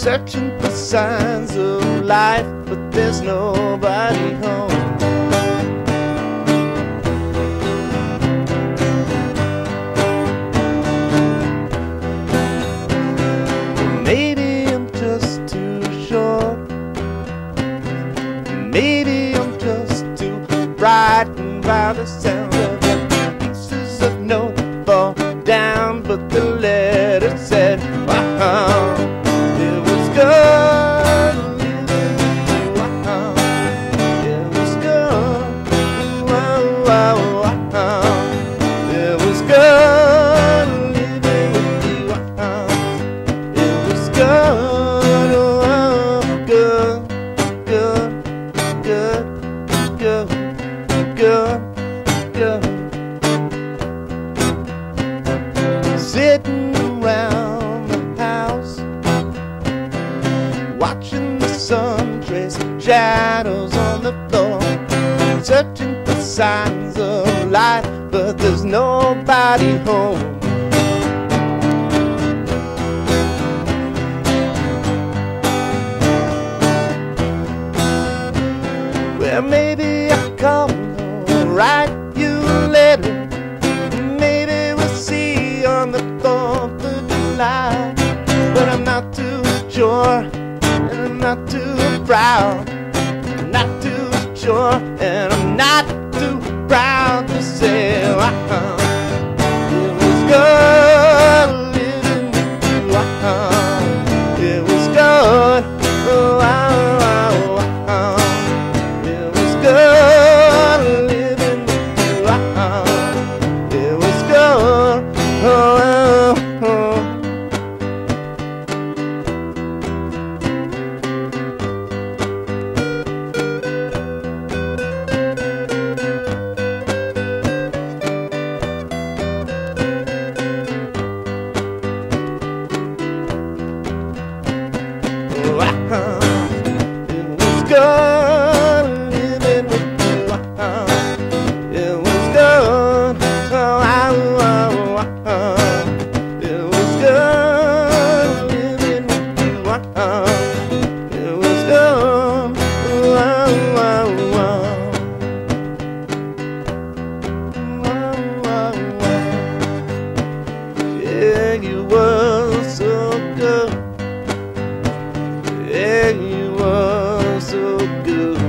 signs of life, but there's nobody home. Maybe I'm just too short. Maybe I'm just too frightened by the sound good, good. Sitting around the house, watching the sun trace shadows on the floor, searching for signs of life, but there's nobody home. Well, maybe I'll call or write you a letter. Maybe we'll see on the 4th of July. But I'm not too sure, and I'm not too proud. I'm not too sure, and I'm not too proud to say, Yeah, you were so good. Yeah, you were so good.